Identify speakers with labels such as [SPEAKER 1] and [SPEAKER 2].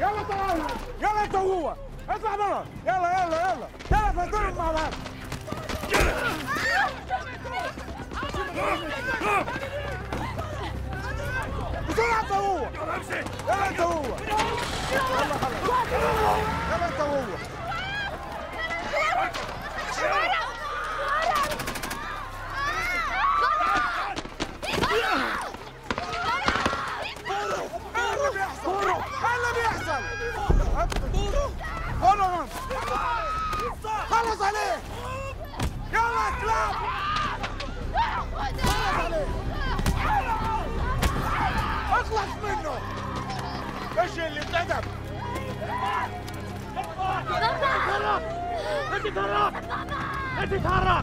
[SPEAKER 1] يلا طلعوا يلا انت وهو اطلع برا. يلا يلا يلا. يلا فاتوا مع بعض. بسرعة انت وهو يلا انت وهو هون خلص عليه يلا يا كلاب خلص عليه اخلص منه إيش اللي اتندم
[SPEAKER 2] بابا